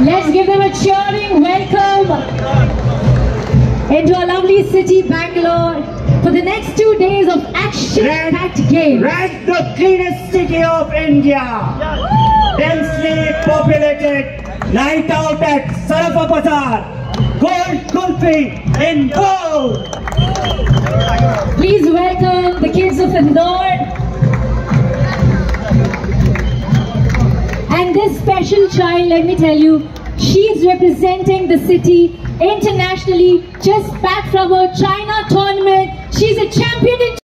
Let's give them a cheering welcome into our lovely city, Bangalore, for the next two days of action-packed games. Ranked the cleanest city of India. Densely populated. Night out at Sarafa Bazaar. Gold Kulfi in gold. Please welcome the kids of Indore. And this special child, let me tell you, she's representing the city internationally, just back from her China tournament. She's a champion in